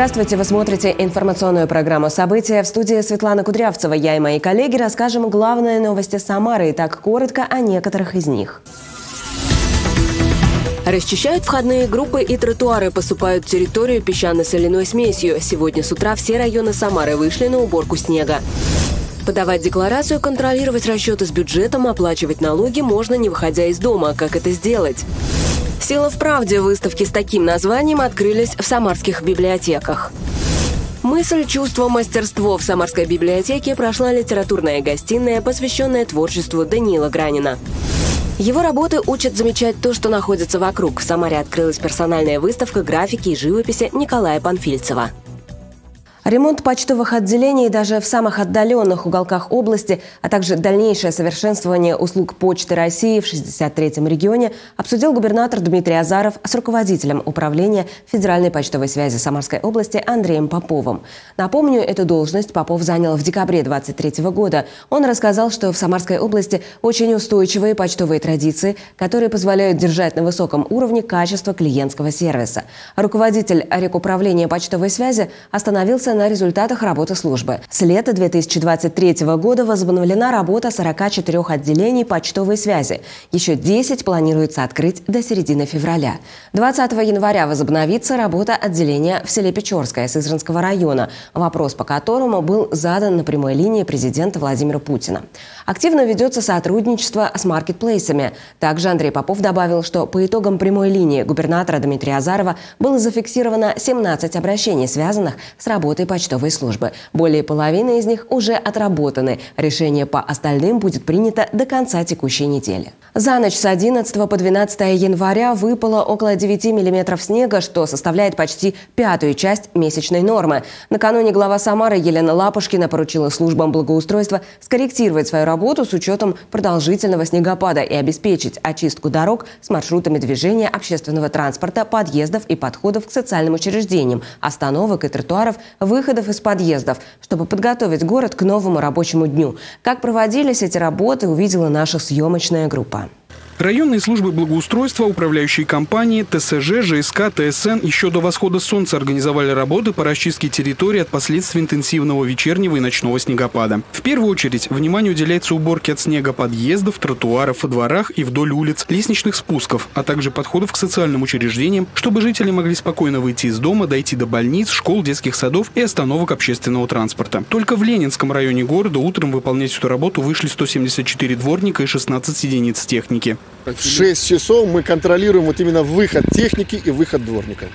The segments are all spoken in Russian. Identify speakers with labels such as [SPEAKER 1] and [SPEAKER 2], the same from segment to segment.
[SPEAKER 1] Здравствуйте, вы смотрите информационную программу «События» в студии Светлана Кудрявцева. Я и мои коллеги расскажем главные новости Самары и так коротко о некоторых из них.
[SPEAKER 2] Расчищают входные группы и тротуары, посыпают территорию песчано-соляной смесью. Сегодня с утра все районы Самары вышли на уборку снега. Подавать декларацию, контролировать расчеты с бюджетом, оплачивать налоги можно, не выходя из дома. Как это сделать? «Сила в правде» выставки с таким названием открылись в самарских библиотеках. Мысль, чувство, мастерство в Самарской библиотеке прошла литературная гостиная, посвященная творчеству Даниила Гранина. Его работы учат замечать то, что находится вокруг. В Самаре открылась персональная выставка графики и живописи Николая Панфильцева.
[SPEAKER 1] Ремонт почтовых отделений даже в самых отдаленных уголках области, а также дальнейшее совершенствование услуг Почты России в 63-м регионе обсудил губернатор Дмитрий Азаров с руководителем управления Федеральной почтовой связи Самарской области Андреем Поповым. Напомню, эту должность Попов занял в декабре 23 года. Он рассказал, что в Самарской области очень устойчивые почтовые традиции, которые позволяют держать на высоком уровне качество клиентского сервиса. Руководитель рекуправления почтовой связи остановился основываться на результатах работы службы. С лета 2023 года возобновлена работа 44 отделений почтовой связи. Еще 10 планируется открыть до середины февраля. 20 января возобновится работа отделения в селе Печорское Сызранского района, вопрос по которому был задан на прямой линии президента Владимира Путина. Активно ведется сотрудничество с маркетплейсами. Также Андрей Попов добавил, что по итогам прямой линии губернатора Дмитрия Азарова было зафиксировано 17 обращений, связанных с работой работой почтовой службы. Более половины из них уже отработаны. Решение по остальным будет принято до конца текущей недели. За ночь с 11 по 12 января выпало около 9 миллиметров снега, что составляет почти пятую часть месячной нормы. Накануне глава Самары Елена Лапушкина поручила службам благоустройства скорректировать свою работу с учетом продолжительного снегопада и обеспечить очистку дорог с маршрутами движения общественного транспорта, подъездов и подходов к социальным учреждениям, остановок и тротуаров выходов из подъездов, чтобы подготовить город к новому рабочему дню. Как проводились эти работы, увидела наша съемочная группа.
[SPEAKER 3] Районные службы благоустройства, управляющие компании, ТСЖ, ЖСК, ТСН еще до восхода солнца организовали работы по расчистке территории от последствий интенсивного вечернего и ночного снегопада. В первую очередь внимание уделяется уборке от снега подъездов, тротуаров, во дворах и вдоль улиц, лестничных спусков, а также подходов к социальным учреждениям, чтобы жители могли спокойно выйти из дома, дойти до больниц, школ, детских садов и остановок общественного транспорта. Только в Ленинском районе города утром выполнять эту работу вышли 174 дворника и 16 единиц техники.
[SPEAKER 4] В 6 часов мы контролируем вот именно выход техники и выход дворников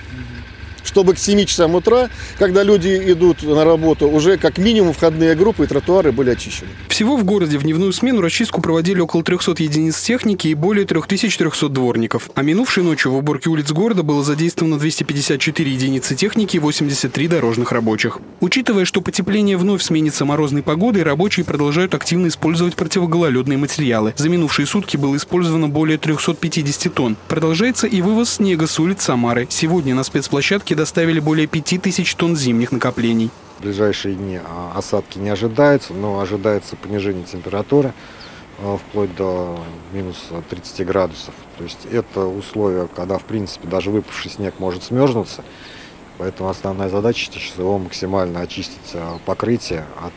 [SPEAKER 4] чтобы к 7 часам утра, когда люди идут на работу, уже как минимум входные группы и тротуары были очищены.
[SPEAKER 3] Всего в городе в дневную смену расчистку проводили около 300 единиц техники и более 3300 дворников. А минувшей ночью в уборке улиц города было задействовано 254 единицы техники и 83 дорожных рабочих. Учитывая, что потепление вновь сменится морозной погодой, рабочие продолжают активно использовать противогололедные материалы. За минувшие сутки было использовано более 350 тонн. Продолжается и вывоз снега с улиц Самары. Сегодня на спецплощадке доставили более 5000 тонн зимних накоплений.
[SPEAKER 5] В ближайшие дни а, осадки не ожидаются, но ожидается понижение температуры а, вплоть до минус 30 градусов. То есть это условия, когда в принципе даже выпавший снег может смерзнуться. Поэтому основная задача сейчас его максимально очистить а, покрытие от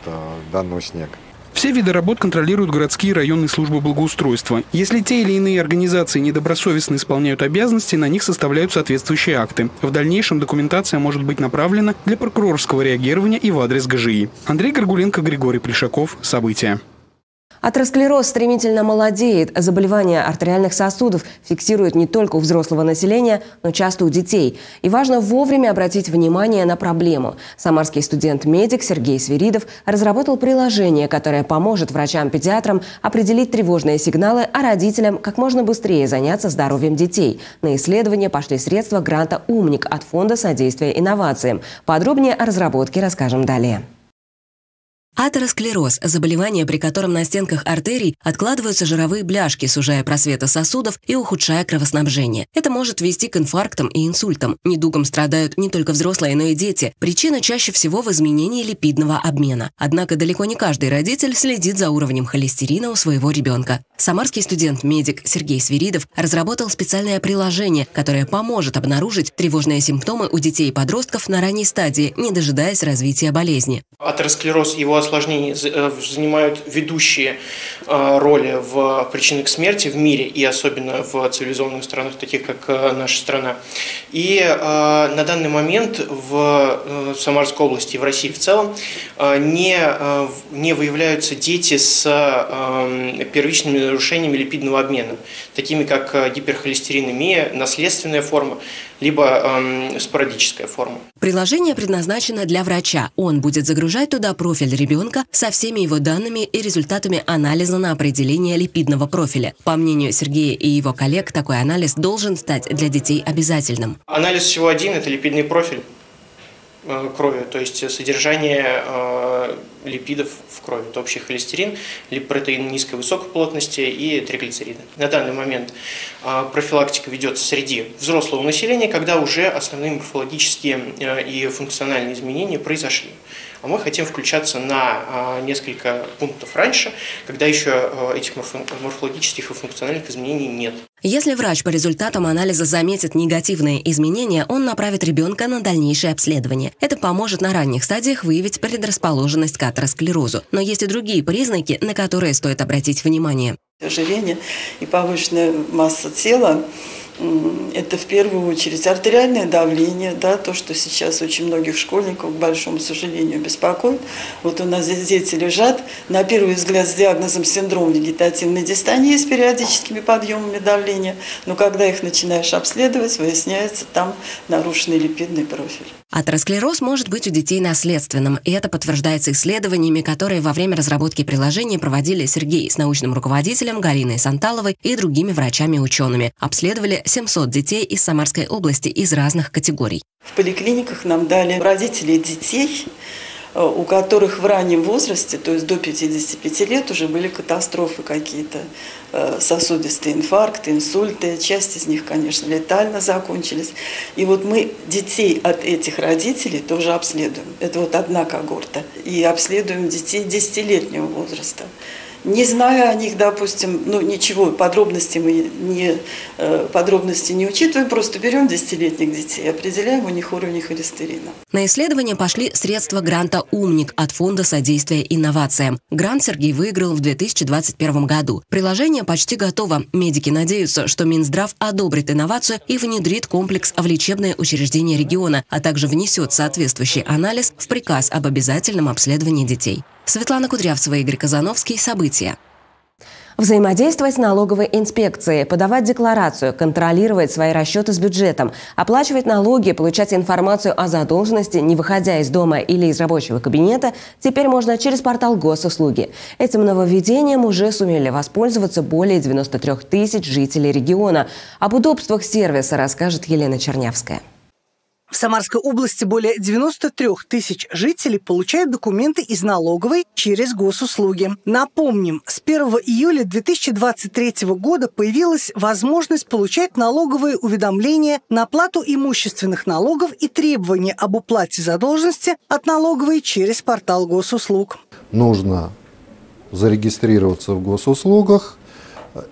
[SPEAKER 5] данного снега.
[SPEAKER 3] Все виды работ контролируют городские и районные службы благоустройства. Если те или иные организации недобросовестно исполняют обязанности, на них составляют соответствующие акты. В дальнейшем документация может быть направлена для прокурорского реагирования и в адрес ГЖИ. Андрей Горгуленко, Григорий Плешаков. События.
[SPEAKER 1] Атеросклероз стремительно молодеет. Заболевания артериальных сосудов фиксируют не только у взрослого населения, но часто у детей. И важно вовремя обратить внимание на проблему. Самарский студент-медик Сергей Свиридов разработал приложение, которое поможет врачам-педиатрам определить тревожные сигналы, а родителям как можно быстрее заняться здоровьем детей. На исследование пошли средства гранта «Умник» от Фонда содействия инновациям. Подробнее о разработке расскажем далее. Атеросклероз – заболевание, при котором на стенках артерий откладываются жировые бляшки, сужая просветы сосудов и ухудшая кровоснабжение. Это может вести к инфарктам и инсультам. Недугом страдают не только взрослые, но и дети. Причина чаще всего в изменении липидного обмена. Однако далеко не каждый родитель следит за уровнем холестерина у своего ребенка. Самарский студент-медик Сергей Свиридов разработал специальное приложение, которое поможет обнаружить тревожные симптомы у детей и подростков на ранней стадии, не дожидаясь развития болезни.
[SPEAKER 6] Атеросклероз его осложнений э, занимают ведущие э, роли в причинах смерти в мире и особенно в цивилизованных странах, таких как э, наша страна. И на данный момент в Самарской области и в России в целом не, не выявляются дети с первичными нарушениями липидного обмена, такими как гиперхолестеринемия, наследственная форма, либо э, спорадическая форма.
[SPEAKER 1] Приложение предназначено для врача. Он будет загружать туда профиль ребенка со всеми его данными и результатами анализа на определение липидного профиля. По мнению Сергея и его коллег, такой анализ должен стать для детей обязательным.
[SPEAKER 6] Анализ всего один – это липидный профиль. Э, крови, то есть содержание э, липидов в крови, это общий холестерин, липопротеин низкой высокой плотности и триглицериды. На данный момент э, профилактика ведется среди взрослого населения, когда уже основные морфологические и функциональные изменения произошли. А мы хотим включаться на несколько пунктов раньше, когда еще этих морфологических и функциональных изменений нет.
[SPEAKER 1] Если врач по результатам анализа заметит негативные изменения, он направит ребенка на дальнейшее обследование. Это поможет на ранних стадиях выявить предрасположенность к атеросклерозу. Но есть и другие признаки, на которые стоит обратить внимание.
[SPEAKER 7] Ожирение и повышенная масса тела это в первую очередь артериальное давление, да, то, что сейчас очень многих школьников, к большому сожалению, беспокоит. Вот у нас здесь дети лежат, на первый взгляд, с диагнозом синдром вегетативной дистонии с периодическими подъемами давления, но когда их начинаешь обследовать, выясняется там нарушенный липидный профиль.
[SPEAKER 1] Атеросклероз может быть у детей наследственным, и это подтверждается исследованиями, которые во время разработки приложения проводили Сергей с научным руководителем Галиной Санталовой и другими врачами-учеными. Обследовали 700 детей из Самарской области из разных категорий.
[SPEAKER 7] В поликлиниках нам дали родителей детей, Э, у которых в раннем возрасте, то есть до 55 лет, уже были катастрофы какие-то, э, сосудистые инфаркты, инсульты. Часть из них, конечно, летально закончились. И вот мы детей от этих родителей тоже обследуем. Это вот одна когорта. И обследуем детей 10-летнего возраста. Не зная о них, допустим, ну ничего, подробности мы не, э, подробности не учитываем, просто берем десятилетних детей и определяем у них уровень холестерина.
[SPEAKER 1] На исследование пошли средства гранта «Умник» от Фонда содействия инновациям. Грант Сергей выиграл в 2021 году. Приложение почти готово. Медики надеются, что Минздрав одобрит инновацию и внедрит комплекс в лечебное учреждение региона, а также внесет соответствующий анализ в приказ об обязательном обследовании детей. Светлана Кудрявцева, Игорь Казановский. События.
[SPEAKER 8] Взаимодействовать с налоговой инспекцией, подавать декларацию, контролировать свои расчеты с бюджетом, оплачивать налоги, получать информацию о задолженности, не выходя из дома или из рабочего кабинета, теперь можно через портал госуслуги. Этим нововведением уже сумели воспользоваться более 93 тысяч жителей региона. Об удобствах сервиса расскажет Елена Чернявская.
[SPEAKER 9] В Самарской области более 93 тысяч жителей получают документы из налоговой через госуслуги. Напомним, с 1 июля 2023 года появилась возможность получать налоговые уведомления на плату имущественных налогов и требования об уплате задолженности от налоговой через портал госуслуг.
[SPEAKER 5] Нужно зарегистрироваться в госуслугах,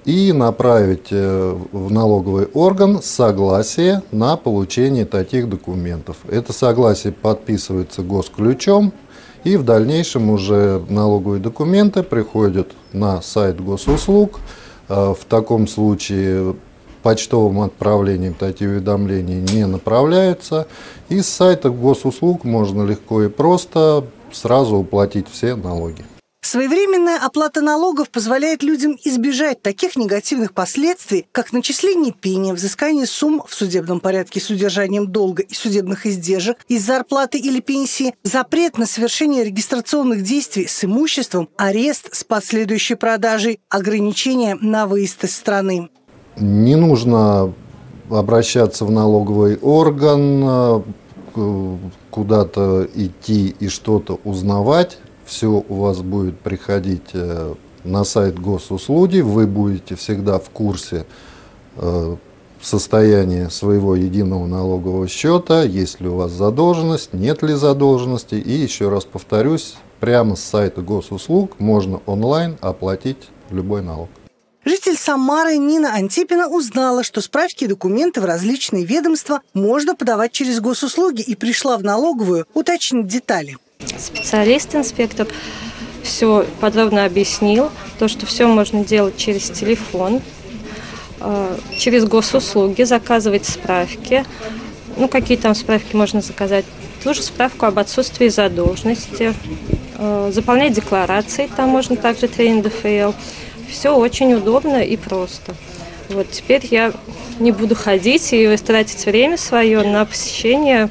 [SPEAKER 5] и направить э, в налоговый орган согласие на получение таких документов. Это согласие подписывается госключом, и в дальнейшем уже налоговые документы приходят на сайт госуслуг. Э, в таком случае почтовым отправлением такие уведомления не направляются. И с сайта госуслуг можно легко и просто сразу уплатить все налоги.
[SPEAKER 9] Своевременная оплата налогов позволяет людям избежать таких негативных последствий, как начисление пени, взыскание сумм в судебном порядке с удержанием долга и судебных издержек из зарплаты или пенсии, запрет на совершение регистрационных действий с имуществом, арест с последующей продажей, ограничения на выезд из страны.
[SPEAKER 5] Не нужно обращаться в налоговый орган, э, куда-то идти и что-то узнавать все у вас будет приходить э, на сайт госуслуги, вы будете всегда в курсе э, состояния своего единого налогового счета, есть ли у вас задолженность, нет ли задолженности. И еще раз повторюсь, прямо с сайта госуслуг можно онлайн оплатить любой налог.
[SPEAKER 9] Житель Самары Нина Антипина узнала, что справки и документы в различные ведомства можно подавать через госуслуги и пришла в налоговую уточнить детали.
[SPEAKER 10] Специалист-инспектор все подробно объяснил, то, что все можно делать через телефон, э, через госуслуги, заказывать справки. Ну, какие там справки можно заказать? Ту же справку об отсутствии задолженности, э, заполнять декларации, там можно также 3 НДФЛ. Все очень удобно и просто. Вот теперь я не буду ходить и тратить время свое на посещение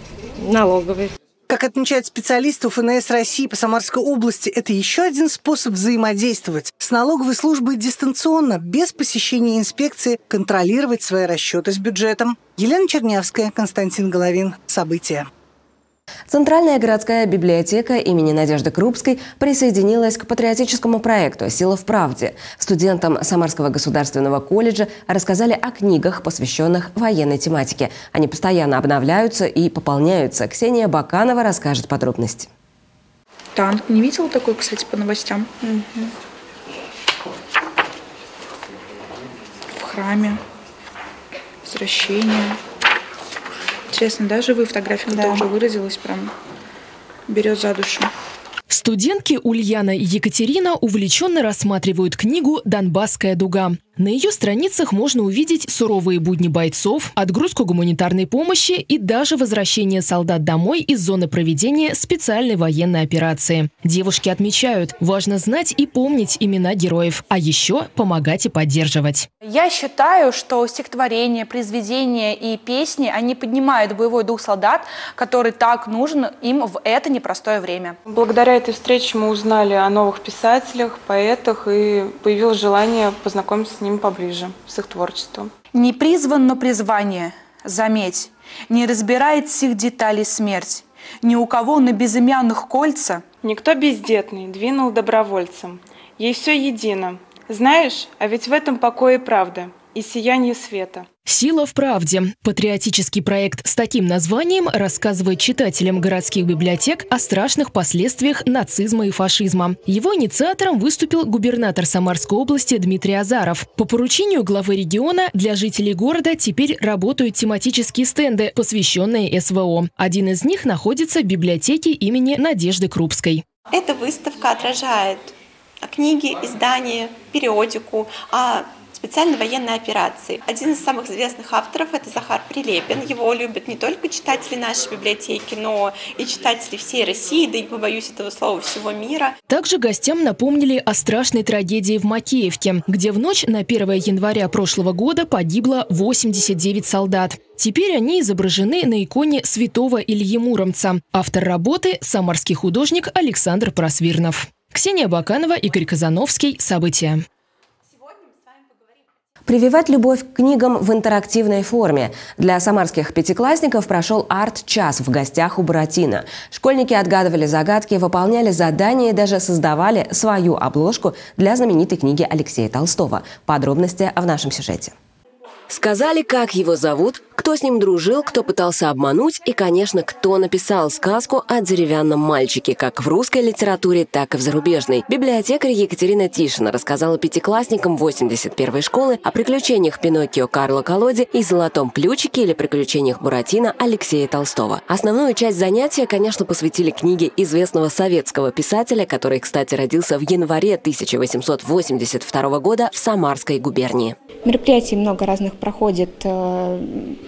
[SPEAKER 10] налоговой.
[SPEAKER 9] Как отмечают специалисты ФНС России по Самарской области, это еще один способ взаимодействовать с налоговой службой дистанционно, без посещения инспекции, контролировать свои расчеты с бюджетом. Елена Чернявская, Константин Головин. События.
[SPEAKER 1] Центральная городская библиотека имени Надежды Крупской присоединилась к патриотическому проекту «Сила в правде». Студентам Самарского государственного колледжа рассказали о книгах, посвященных военной тематике. Они постоянно обновляются и пополняются. Ксения Баканова расскажет подробности.
[SPEAKER 11] Танк. Не видела такой, кстати, по новостям? Угу. В храме. Возвращение. Интересно, да, живые фотографии, да. уже выразилась, прям берет за душу.
[SPEAKER 12] Студентки Ульяна и Екатерина увлеченно рассматривают книгу «Донбасская дуга». На ее страницах можно увидеть суровые будни бойцов, отгрузку гуманитарной помощи и даже возвращение солдат домой из зоны проведения специальной военной операции. Девушки отмечают, важно знать и помнить имена героев, а еще помогать и поддерживать.
[SPEAKER 13] Я считаю, что стихотворения, произведения и песни, они поднимают боевой дух солдат, который так нужен им в это непростое время.
[SPEAKER 14] Благодаря этой встрече мы узнали о новых писателях, поэтах и появилось желание познакомиться с ним поближе, с их творчеством.
[SPEAKER 13] Не призван, но призвание, заметь, не разбирает всех деталей смерть. Ни у кого на безымянных кольца.
[SPEAKER 14] Никто бездетный двинул добровольцем. Ей все едино. Знаешь, а ведь в этом покое правда и сияние света.
[SPEAKER 12] «Сила в правде» – патриотический проект с таким названием рассказывает читателям городских библиотек о страшных последствиях нацизма и фашизма. Его инициатором выступил губернатор Самарской области Дмитрий Азаров. По поручению главы региона для жителей города теперь работают тематические стенды, посвященные СВО. Один из них находится в библиотеке имени Надежды Крупской.
[SPEAKER 15] Эта выставка отражает книги, издания, периодику, а специальной военной операции. Один из самых известных авторов – это Захар Прилепин. Его любят не только читатели нашей библиотеки, но и читатели всей России, да и, побоюсь этого слова, всего мира.
[SPEAKER 12] Также гостям напомнили о страшной трагедии в Макеевке, где в ночь на 1 января прошлого года погибло 89 солдат. Теперь они изображены на иконе святого Ильи Муромца. Автор работы – самарский художник Александр Просвирнов. Ксения Баканова, Игорь Казановский. События.
[SPEAKER 1] Прививать любовь к книгам в интерактивной форме. Для самарских пятиклассников прошел арт-час в гостях у Буратино. Школьники отгадывали загадки, выполняли задания и даже создавали свою обложку для знаменитой книги Алексея Толстого. Подробности в нашем сюжете.
[SPEAKER 2] Сказали, как его зовут, кто с ним дружил, кто пытался обмануть и, конечно, кто написал сказку о деревянном мальчике, как в русской литературе, так и в зарубежной. Библиотекарь Екатерина Тишина рассказала пятиклассникам 81-й школы о приключениях Пиноккио Карла Колоди и золотом ключике или приключениях Буратино Алексея Толстого. Основную часть занятия, конечно, посвятили книге известного советского писателя, который, кстати, родился в январе 1882 года в Самарской губернии.
[SPEAKER 16] Мероприятий много разных проходит э,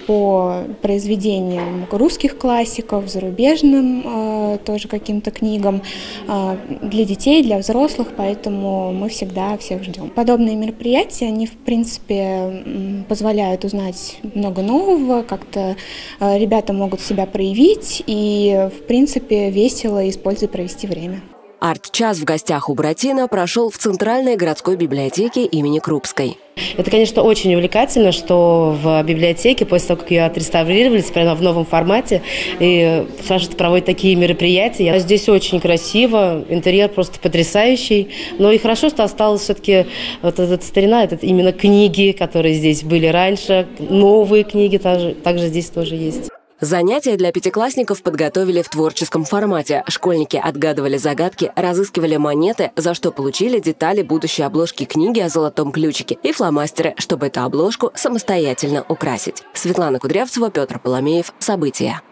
[SPEAKER 16] по произведениям русских классиков, зарубежным э, тоже каким-то книгам э, для детей, для взрослых, поэтому мы всегда всех ждем. Подобные мероприятия, они в принципе позволяют узнать много нового, как-то ребята могут себя проявить и в принципе весело и с пользой провести время.
[SPEAKER 2] Арт-час в гостях у Братина прошел в Центральной городской библиотеке имени Крупской.
[SPEAKER 17] Это, конечно, очень увлекательно, что в библиотеке, после того, как ее отреставрировали, теперь она в новом формате, и Саша проводит такие мероприятия. Здесь очень красиво, интерьер просто потрясающий. Но и хорошо, что осталась все-таки вот эта старина, это именно книги, которые здесь были раньше, новые книги также, также здесь тоже есть.
[SPEAKER 2] Занятия для пятиклассников подготовили в творческом формате. Школьники отгадывали загадки, разыскивали монеты, за что получили детали будущей обложки книги о золотом ключике и фломастеры, чтобы эту обложку самостоятельно украсить. Светлана Кудрявцева, Петр Поломеев. События.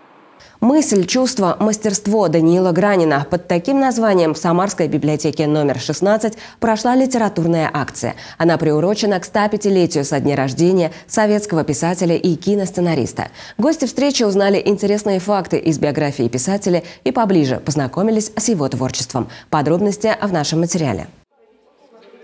[SPEAKER 1] Мысль, чувство, мастерство Даниила Гранина. Под таким названием в Самарской библиотеке номер 16 прошла литературная акция. Она приурочена к 105-летию со дня рождения советского писателя и киносценариста. Гости встречи узнали интересные факты из биографии писателя и поближе познакомились с его творчеством. Подробности в нашем материале.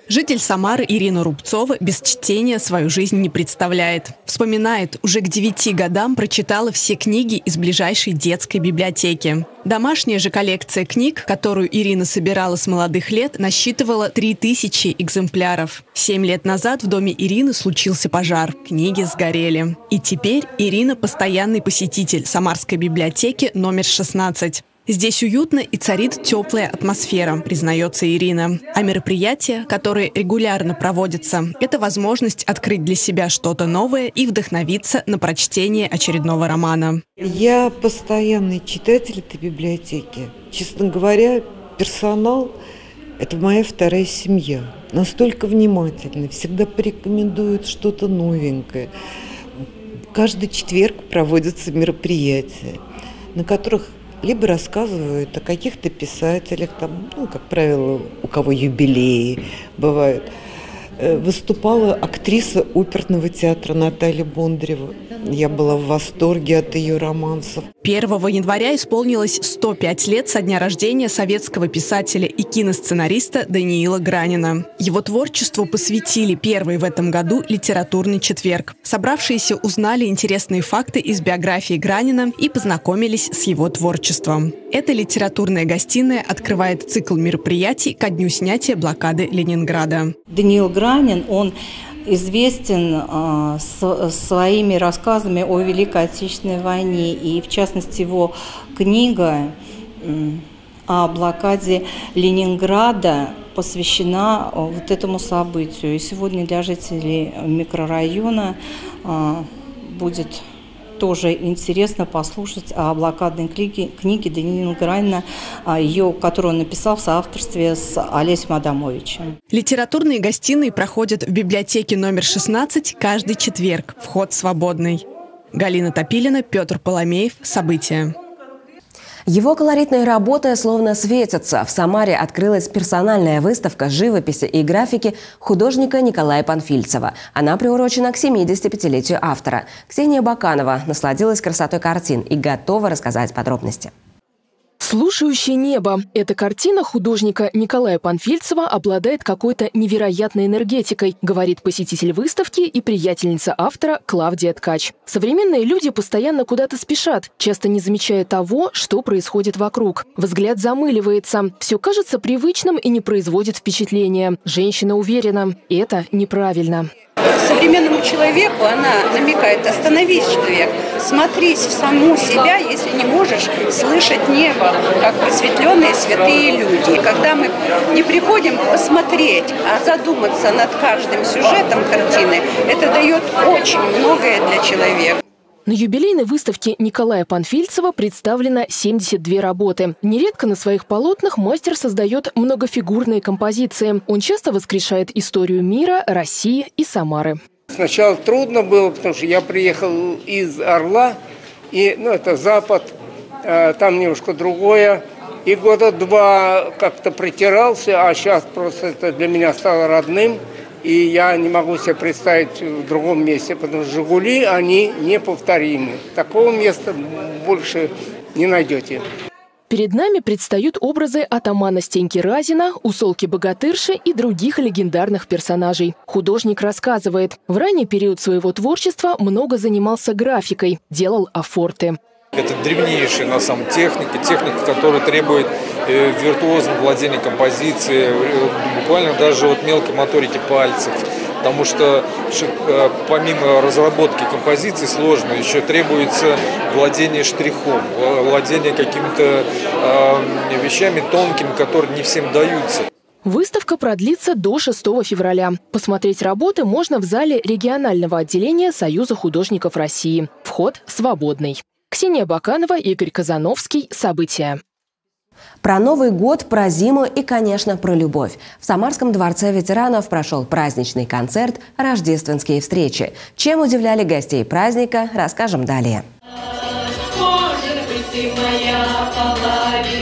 [SPEAKER 18] Житель Самары Ирина Рубцова без чтения свою жизнь не представляет. Вспоминает, уже к девяти годам прочитала все книги из ближайшей детской библиотеки. Домашняя же коллекция книг, которую Ирина собирала с молодых лет, насчитывала 3000 экземпляров. Семь лет назад в доме Ирины случился пожар. Книги сгорели. И теперь Ирина – постоянный посетитель Самарской библиотеки номер 16. Здесь уютно и царит теплая атмосфера, признается Ирина. А мероприятия, которые регулярно проводятся, это возможность открыть для себя что-то новое и вдохновиться на прочтение очередного романа.
[SPEAKER 19] Я постоянный читатель этой библиотеки. Честно говоря, персонал – это моя вторая семья. Настолько внимательны, всегда порекомендуют что-то новенькое. Каждый четверг проводятся мероприятия, на которых либо рассказывают о каких-то писателях, там, ну, как правило, у кого юбилеи бывают – выступала актриса оперного театра Наталья Бондарева. Я была в восторге от ее романсов.
[SPEAKER 18] 1 января исполнилось 105 лет со дня рождения советского писателя и киносценариста Даниила Гранина. Его творчеству посвятили первый в этом году литературный четверг. Собравшиеся узнали интересные факты из биографии Гранина и познакомились с его творчеством. Эта литературная гостиная открывает цикл мероприятий ко дню снятия блокады Ленинграда.
[SPEAKER 20] Даниил Гранин, он известен э, своими рассказами о Великой Отечественной войне, и в частности его книга о блокаде Ленинграда посвящена вот этому событию. И сегодня для жителей микрорайона э, будет тоже интересно послушать о блокадной книге, книге Даниила Гранина, ее, которую он написал в соавторстве с Олесем Адамовичем.
[SPEAKER 18] Литературные гостиные проходят в библиотеке номер 16 каждый четверг. Вход свободный. Галина Топилина, Петр Поломеев. События.
[SPEAKER 1] Его колоритные работы словно светятся. В Самаре открылась персональная выставка живописи и графики художника Николая Панфильцева. Она приурочена к 75-летию автора. Ксения Баканова насладилась красотой картин и готова рассказать подробности.
[SPEAKER 12] «Слушающее небо». Эта картина художника Николая Панфильцева обладает какой-то невероятной энергетикой, говорит посетитель выставки и приятельница автора Клавдия Ткач. Современные люди постоянно куда-то спешат, часто не замечая того, что происходит вокруг. Взгляд замыливается. Все кажется привычным и не производит впечатления. Женщина уверена, это неправильно
[SPEAKER 21] современному человеку она намекает, остановись, человек, смотрись в саму себя, если не можешь слышать небо, как просветленные святые люди. И когда мы не приходим посмотреть, а задуматься над каждым сюжетом картины, это дает очень многое для человека.
[SPEAKER 12] На юбилейной выставке Николая Панфильцева представлено 72 работы. Нередко на своих полотнах мастер создает многофигурные композиции. Он часто воскрешает историю мира, России и Самары.
[SPEAKER 22] Сначала трудно было, потому что я приехал из Орла, и ну, это Запад, э, там немножко другое. И года два как-то притирался, а сейчас просто это для меня стало родным – и я не могу себе представить в другом месте, потому что «Жигули», они неповторимы. Такого места больше не найдете.
[SPEAKER 12] Перед нами предстают образы атамана Стеньки Разина, Усолки Богатырши и других легендарных персонажей. Художник рассказывает, в ранний период своего творчества много занимался графикой, делал афорты.
[SPEAKER 23] Это древнейшая на самом техника, техника, которая требует э, виртуозного владения композицией, э, буквально даже вот мелкой моторики пальцев. потому что э, помимо разработки композиции сложной, еще требуется владение штрихом, владение какими-то вещами тонкими, которые не всем даются.
[SPEAKER 12] Выставка продлится до 6 февраля. Посмотреть работы можно в зале регионального отделения Союза художников России. Вход свободный. Ксения Баканова, Игорь Казановский. События.
[SPEAKER 1] Про Новый год, про зиму и, конечно, про любовь. В Самарском дворце ветеранов прошел праздничный концерт «Рождественские встречи». Чем удивляли гостей праздника, расскажем далее. Может быть, ты моя половина,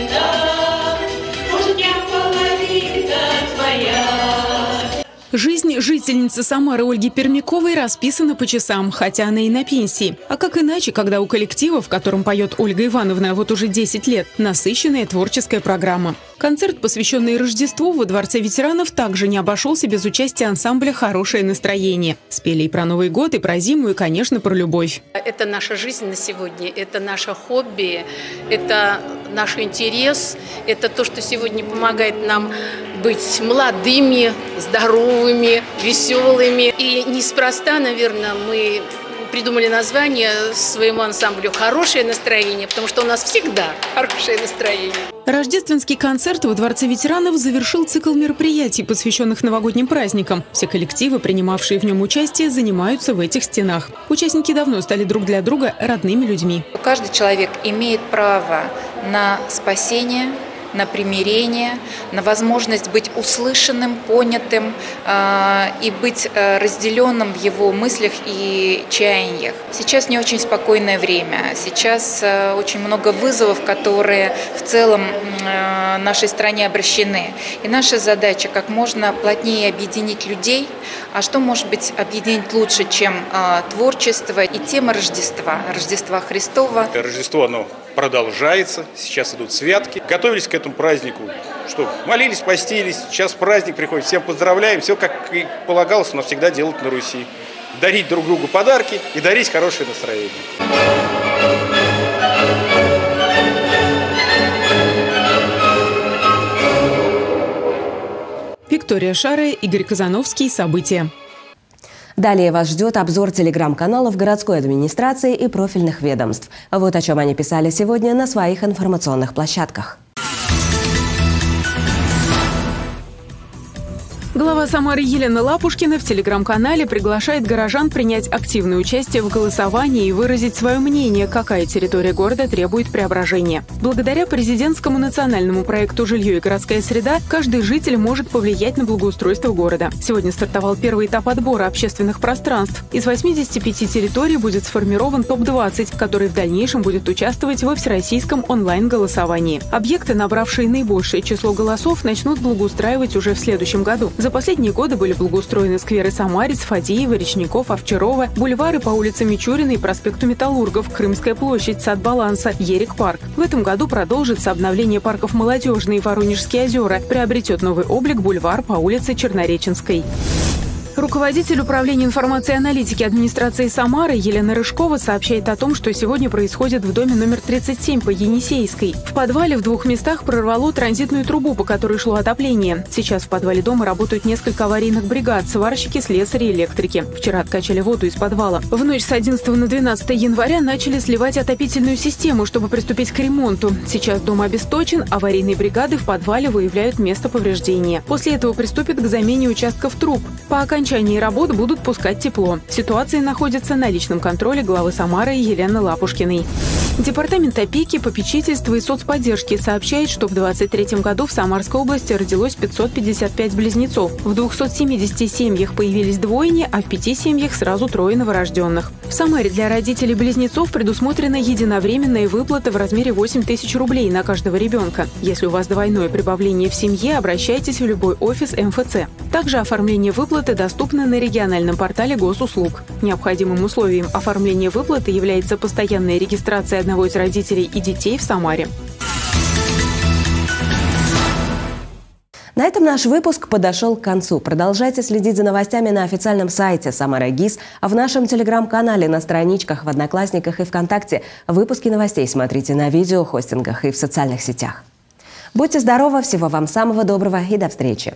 [SPEAKER 24] Жизнь жительницы Самары Ольги Пермяковой расписана по часам, хотя она и на пенсии. А как иначе, когда у коллектива, в котором поет Ольга Ивановна вот уже 10 лет, насыщенная творческая программа. Концерт, посвященный Рождеству во Дворце ветеранов, также не обошелся без участия ансамбля «Хорошее настроение». Спели и про Новый год, и про зиму, и, конечно, про любовь.
[SPEAKER 25] Это наша жизнь на сегодня, это наше хобби, это наш интерес, это то, что сегодня помогает нам быть молодыми, здоровыми, веселыми. И неспроста, наверное, мы придумали название своему ансамблю «Хорошее настроение», потому что у нас всегда хорошее настроение.
[SPEAKER 24] Рождественский концерт во Дворце ветеранов завершил цикл мероприятий, посвященных новогодним праздникам. Все коллективы, принимавшие в нем участие, занимаются в этих стенах. Участники давно стали друг для друга родными людьми.
[SPEAKER 26] Каждый человек имеет право на спасение, на примирение, на возможность быть услышанным, понятым э, и быть э, разделенным в его мыслях и чаяниях. Сейчас не очень спокойное время, сейчас э, очень много вызовов, которые в целом э, нашей стране обращены. И наша задача как можно плотнее объединить людей. А что может быть объединить лучше, чем э, творчество и тема Рождества, Рождества Христова.
[SPEAKER 27] Рождество, оно продолжается. Сейчас идут святки. Готовились к этому празднику. Что, молились, постились. Сейчас праздник приходит. Всем поздравляем. Все, как и полагалось, но всегда делать на Руси. Дарить друг другу подарки и дарить хорошее настроение.
[SPEAKER 24] Виктория Шарая, Игорь Казановский. События.
[SPEAKER 1] Далее вас ждет обзор телеграм-каналов городской администрации и профильных ведомств. Вот о чем они писали сегодня на своих информационных площадках.
[SPEAKER 24] Глава Самары Елена Лапушкина в телеграм-канале приглашает горожан принять активное участие в голосовании и выразить свое мнение, какая территория города требует преображения. Благодаря президентскому национальному проекту «Жилье и городская среда» каждый житель может повлиять на благоустройство города. Сегодня стартовал первый этап отбора общественных пространств. Из 85 территорий будет сформирован топ-20, который в дальнейшем будет участвовать во всероссийском онлайн-голосовании. Объекты, набравшие наибольшее число голосов, начнут благоустраивать уже в следующем году. За последние годы были благоустроены скверы Самарец, Фадеева, Речников, Овчарова, бульвары по улице Мичурина и проспекту Металлургов, Крымская площадь, Сад Баланса, Ерик парк. В этом году продолжится обновление парков Молодежные и Воронежские озера. Приобретет новый облик бульвар по улице Чернореченской. Руководитель управления информации и аналитики администрации Самары Елена Рыжкова сообщает о том, что сегодня происходит в доме номер 37 по Енисейской. В подвале в двух местах прорвало транзитную трубу, по которой шло отопление. Сейчас в подвале дома работают несколько аварийных бригад, сварщики, слесари, электрики. Вчера откачали воду из подвала. В ночь с 11 на 12 января начали сливать отопительную систему, чтобы приступить к ремонту. Сейчас дом обесточен, аварийные бригады в подвале выявляют место повреждения. После этого приступят к замене участков труб. По окончании окончании работ будут пускать тепло. Ситуация находится на личном контроле главы Самары Елены Лапушкиной. Департамент опеки, попечительства и соцподдержки сообщает, что в 2023 году в Самарской области родилось 555 близнецов. В 270 семьях появились двойни, а в пяти семьях сразу трое новорожденных. В Самаре для родителей близнецов предусмотрена единовременная выплата в размере 8 тысяч рублей на каждого ребенка. Если у вас двойное прибавление в семье, обращайтесь в любой офис МФЦ. Также оформление выплаты доступно доступны на региональном портале госуслуг. Необходимым условием оформления выплаты является постоянная регистрация одного из родителей и детей в Самаре.
[SPEAKER 1] На этом наш выпуск подошел к концу. Продолжайте следить за новостями на официальном сайте Самара ГИС, а в нашем телеграм-канале, на страничках, в Одноклассниках и ВКонтакте. Выпуски новостей смотрите на видеохостингах и в социальных сетях. Будьте здоровы, всего вам самого доброго и до встречи.